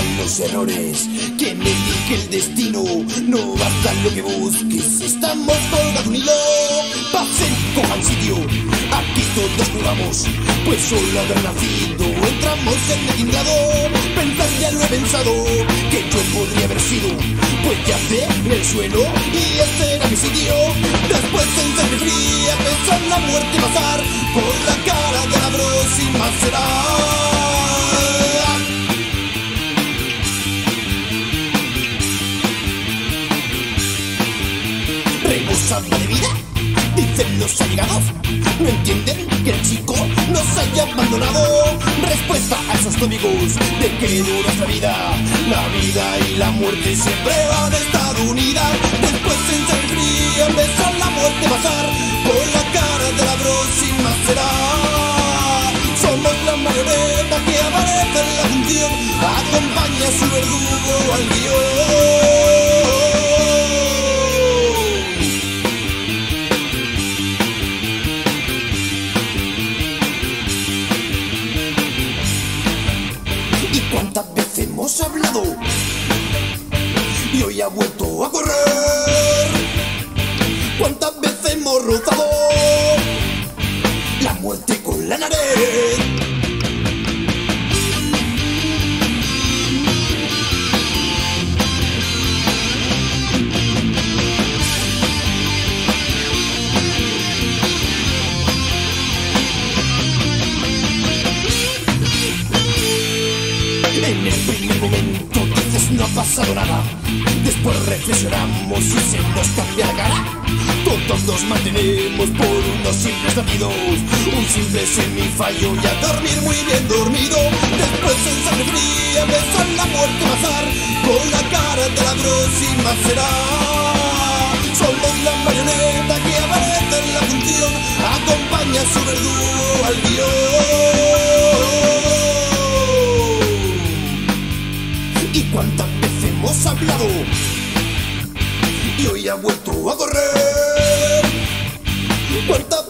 tus errores. Que me dije el destino, no basta lo que busques. Estamos colgados un hilo, pasen, cojan sitio. Aquí todos jugamos, pues solo haber nacido. Entramos en el tinglado, pensar ya lo he pensado. Que yo podría haber sido, pues ya sé en el suelo. Y este era mi sitio. Después en sangre fría, pensar la muerte pasar. Por la cara de la bros y más será. De vida. Dicen los allegados, no entienden que el chico nos haya abandonado. Respuesta a esos tópicos de que dura esta vida. La vida y la muerte siempre van a hablado? Y hoy ha vuelto a correr. ¿Cuántas veces hemos rozado? La muerte con la nariz. En el primer momento dices no ha pasado nada. Después reflexionamos y se nos cambia la cara. Todos nos mantenemos por unos simples latidos. Un simple semifallo y a dormir muy bien dormido. Después en sangre fría besar la muerte pasar. Con la cara de la próxima será. Somos la marioneta que aparece en la función. Acompaña a su verdugo al guion. Cuántas veces hemos hablado? Y hoy ha vuelto a correr. ¿Cuántas?